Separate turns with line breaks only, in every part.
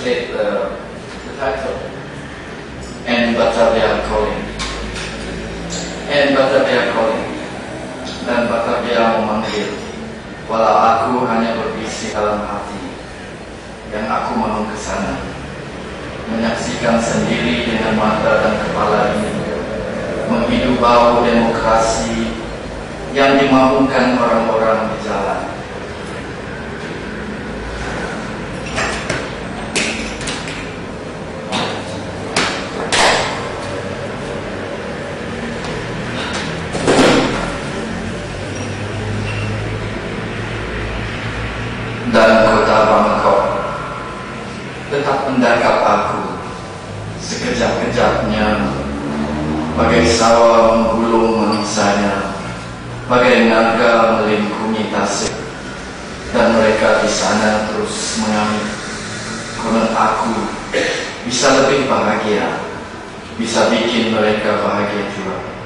translate the, the title. And Batavia Calling. And Calling. Dan Batavia memanggil. Walau aku hanya berbisik dalam hati. Yang aku mau ke sana. Menyaksikan sendiri dengan mata dan kepala ini. Menghidup bau demokrasi yang dimabungkan orang-orang di jalan. Sekejap-kejapnya bagai sawah menggulung mangsanya bagai naga melingkungi tasik. Dan mereka di sana terus mengambil karena aku. Bisa lebih bahagia bisa bikin mereka bahagia juga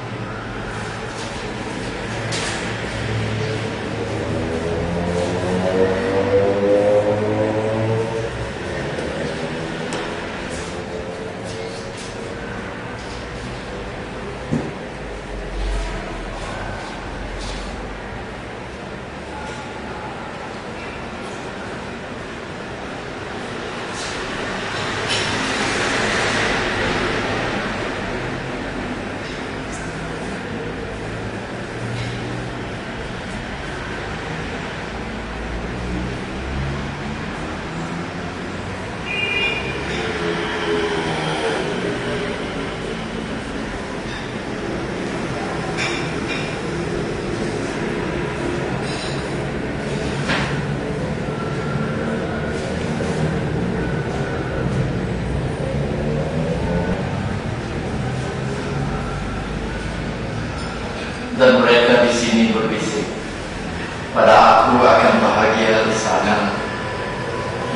aku akan bahagia di sana.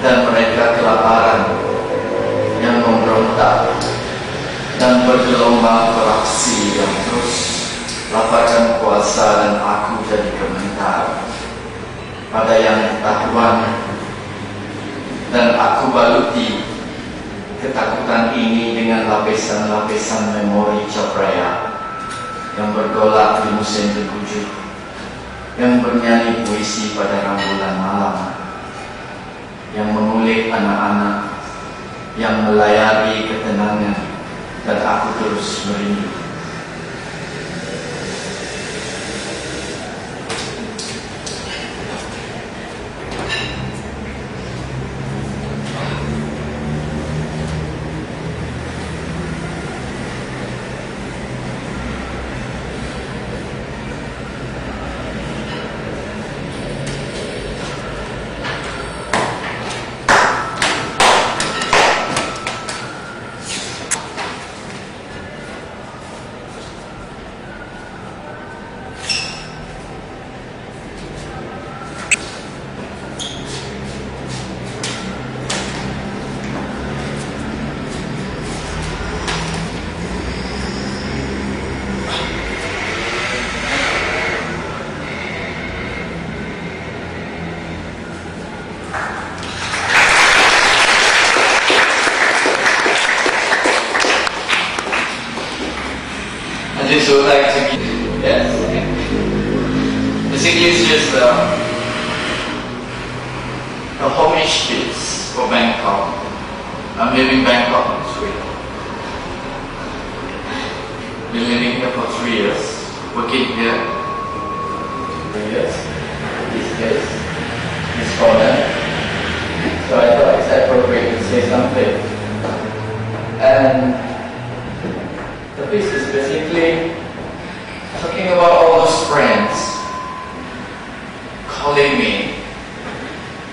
Dan mereka kelaparan yang memberontak dan bergelombang beraksi yang terus. Laparkan kuasa dan aku jadi komentar pada yang ketahuan dan aku baluti ketakutan ini dengan lapisan-lapisan memori capraya yang bergolak di musim terkujuk, yang bernyanyi puisi pada rambulan malam, yang mengulik anak-anak, yang melayari ketenangan, dan aku terus merindu. I just would like to give, yes. Basically, it's just a, a homage piece for Bangkok. I'm living in Bangkok this week. Been living here for three years, working here. Three years. This place, this corner. So I thought it's appropriate to say something. And the piece is basically talking about all those friends calling me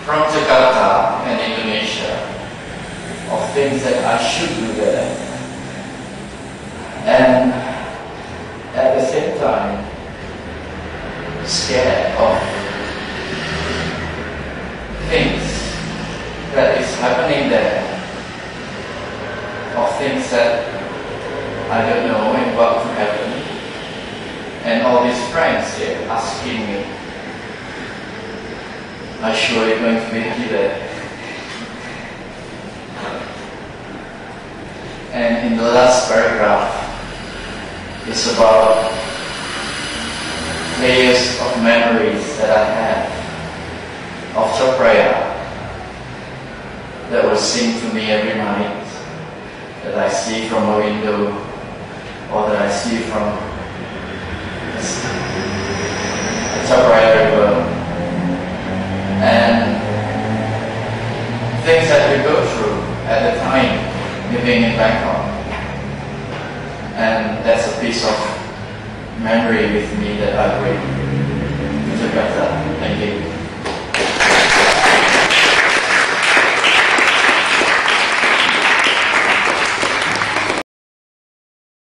from Jakarta and Indonesia of things that I should do there. And at the same time, scared of things happening there, of things that I don't know and what to happen. And all these friends here asking me, are you sure you're going to make it there? And in the last paragraph, it's about layers of memories that I have after prayer sing to me every night, that I see from a window, or that I see from the Chao Phraya River. And things that we go through at the time living in Bangkok. And that's a piece of memory with me that I bring.